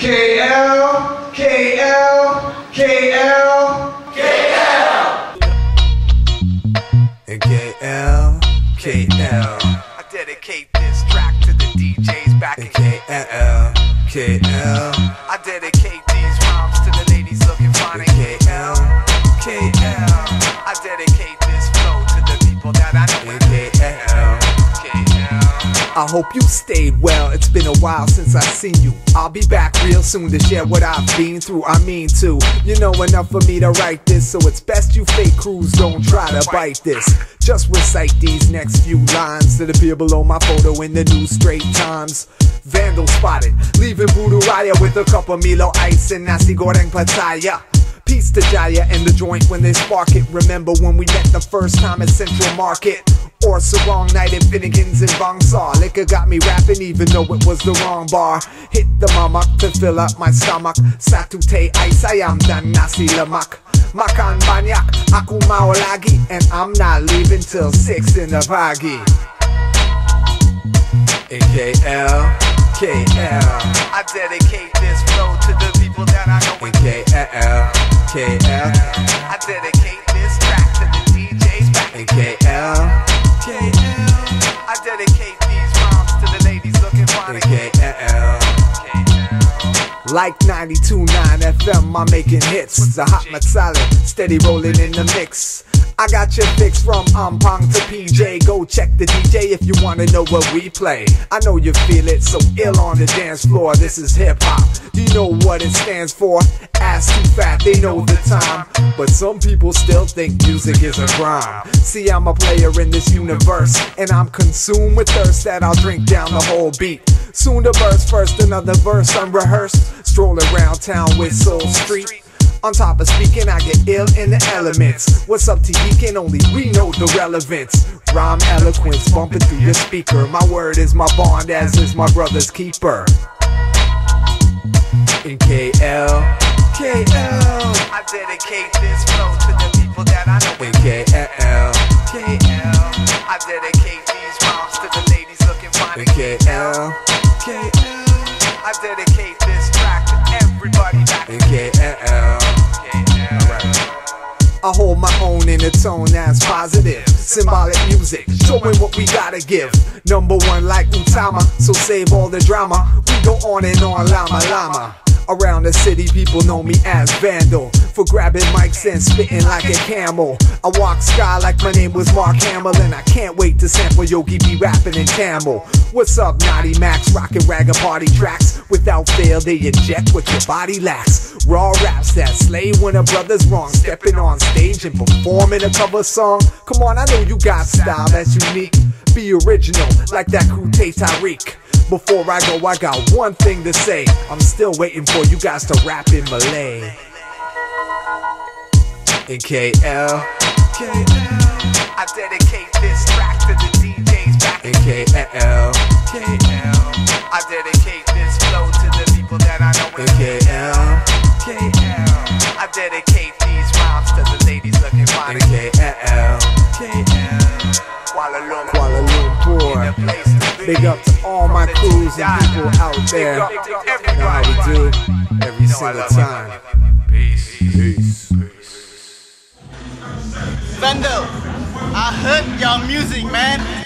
KL, KL, KL, And KL, KL, I dedicate this track to the DJs back in and KL, KL, I hope you stayed well. It's been a while since I seen you. I'll be back real soon to share what I've been through. I mean to. You know enough for me to write this, so it's best you fake crews don't try to bite this. Just recite these next few lines that appear below my photo in the New Straits Times. Vandal spotted, leaving Voodoo Raya with a cup of Milo ice and nasi goreng pattaya. Peace to Jaya and the joint when they spark it. Remember when we met the first time at Central Market? Or Sarong night at Finnegan's in Bangsar. Liquor got me rapping even though it was the wrong bar. Hit the mama to fill up my stomach. Satute ice, I am dan nasi lemak. Makan banyak, aku mau lagi. And I'm not leaving till 6 in the pagi. In KL, I dedicate this flow to the people that I know in KL. I dedicate this track to the DJs back in Like 92.9 FM, I'm making hits. The hot salad, steady rolling in the mix. I got your fix from Ampang to PJ. Go check the DJ if you wanna know what we play. I know you feel it, so ill on the dance floor. This is hip hop. Do you know what it stands for? Ass too fat, they know the time. But some people still think music is a crime. See, I'm a player in this universe, and I'm consumed with thirst that I'll drink down the whole beat. Soon to burst first, another verse unrehearsed. Stroll around town with Soul Street. On top of speaking, I get ill in the elements. What's up to Yeekin? Only we know the relevance. Rhyme eloquence bumping through your speaker. My word is my bond, as is my brother's keeper. In KL, KL, I dedicate this flow to the people that I know in KL, KL, I dedicate these rhymes to the ladies looking fine in KL, KL, I dedicate this track to everybody back in KL. I hold my own in a tone that's positive. Symbolic music, showing what we gotta give. Number one like Utama, so save all the drama. We go on and on, llama llama. Around the city, people know me as Vandal for grabbing mics and spitting like a camel. I walk sky like my name was Mark Hamill, and I can't wait to sample Yogi B rapping in Tamil. What's up, Naughty Max? Rockin' ragga party tracks. Without fail, they inject what your body lacks. Raw raps that slay when a brother's wrong. Stepping on stage and performing a cover song. Come on, I know you got style that's unique. Be original, like that Kute Tariq. Before I go, I got one thing to say. I'm still waiting for you guys to rap in Malay. In KL, I dedicate this track to the DJs back in KL, I dedicate this flow to the people that I know in KL, I dedicate these rhymes to the ladies looking fine. In KL, Big up to all my crews and people out there. Big up to Know how we do every You know I single time. Peace. Peace. Peace. Vandal, I heard your music, man.